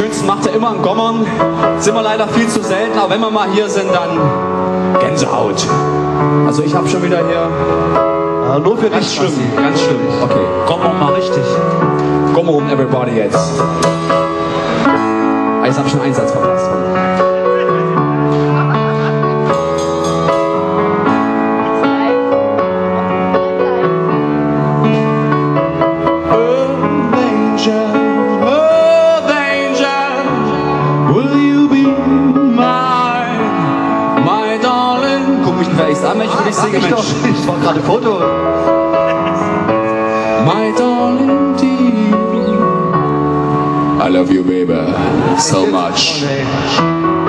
schönsten macht er immer in Gommern. Sind wir leider viel zu selten, aber wenn wir mal hier sind, dann Gänsehaut. Also ich habe schon wieder hier Ja, nur für ganz dich, schlimm, ganz schlimm. Okay, Komm noch mal richtig. Gommern everybody jetzt. Ah, Jetzt habe ich einen Einsatz verpasst. wer Mensch, ich Mensch? Ich gerade Foto. My darling dear. I love you, baby, so much. Oh,